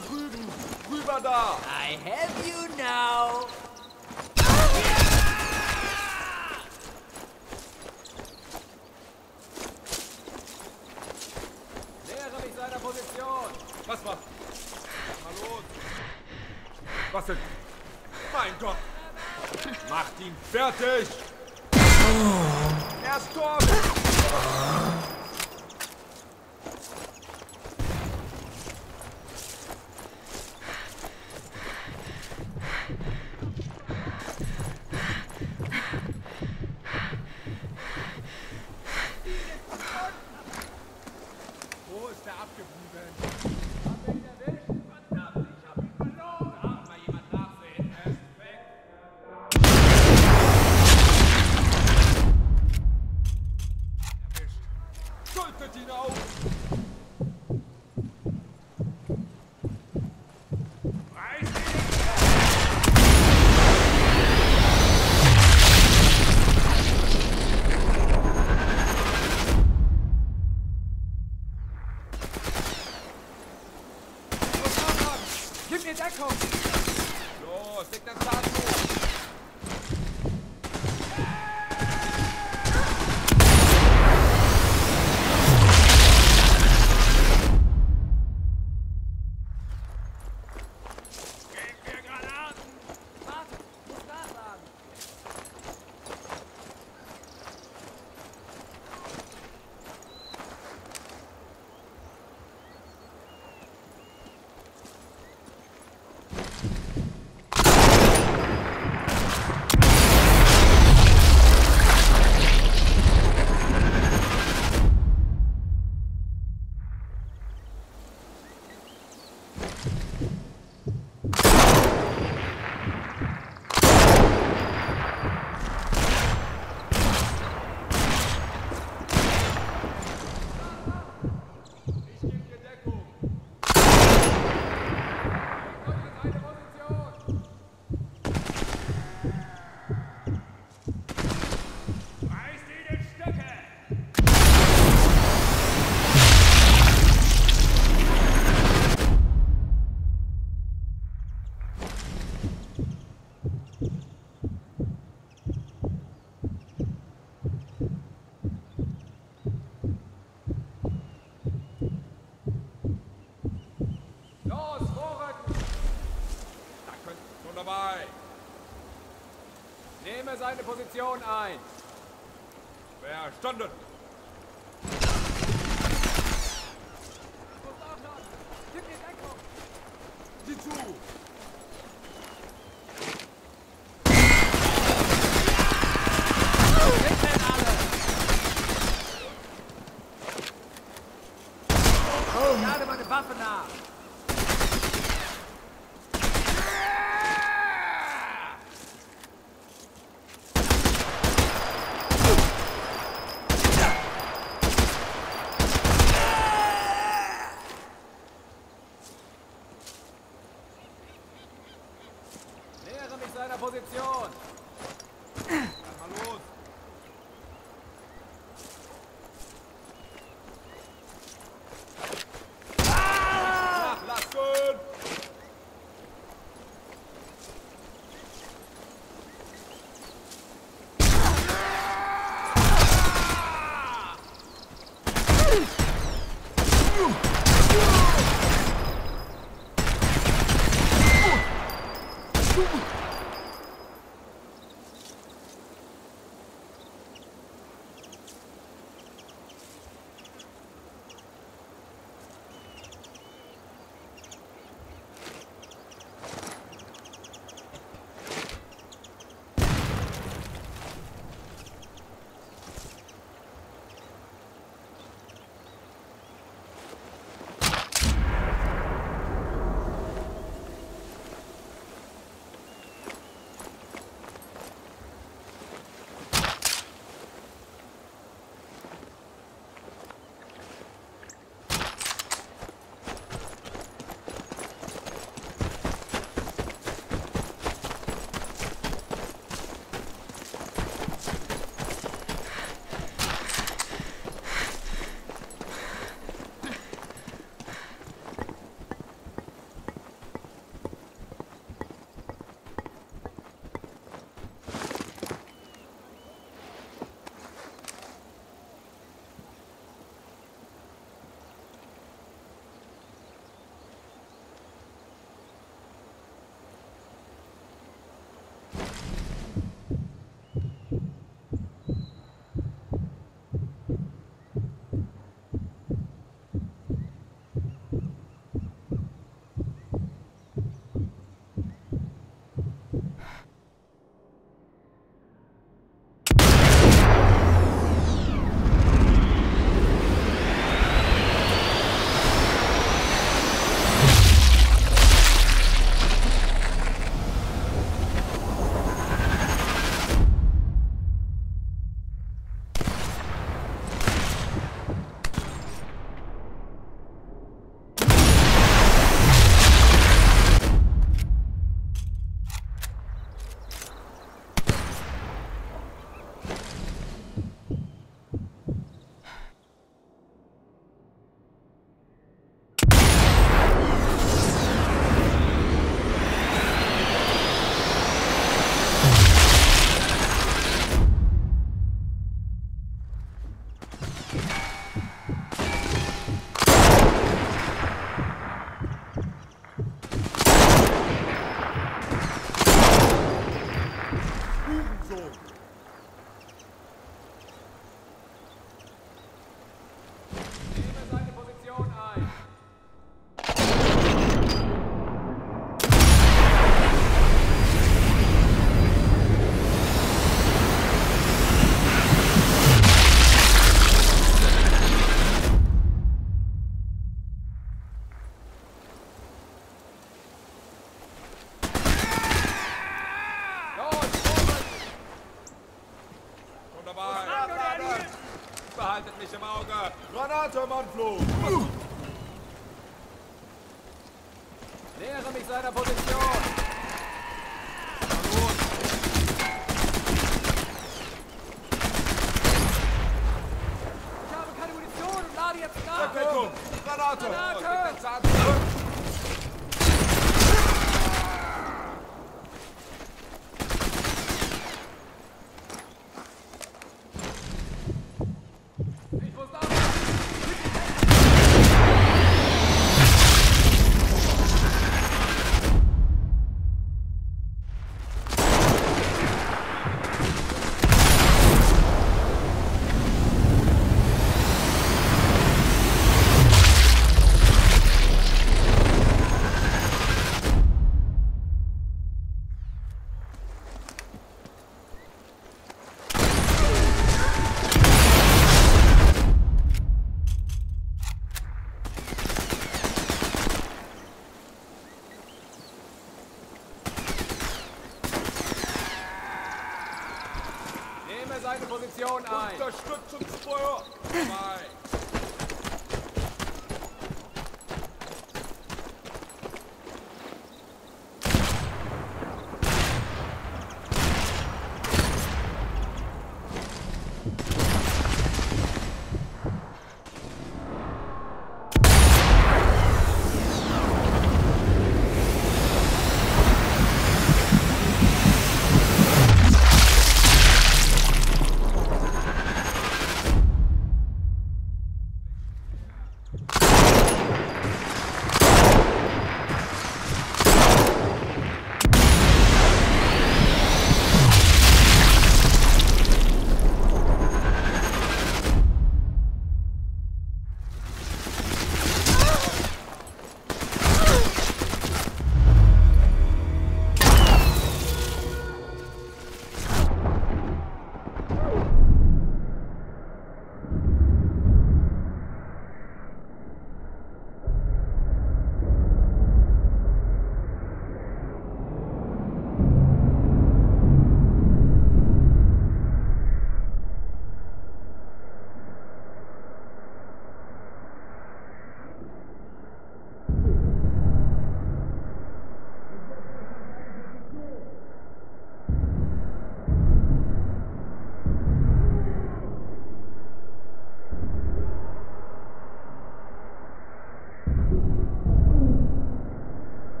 Drüben! Rüber da! I have you now! Nähere mich seiner Position! Was war? Hallo? Was denn? Mein Gott! Macht ihn fertig! Los, Signalisation! Verstanden! Position. Anflug! Nähere mich seiner Position. Ich habe keine Munition und lade jetzt nach. Granate! Granate! Schritt zum Feuer! 2,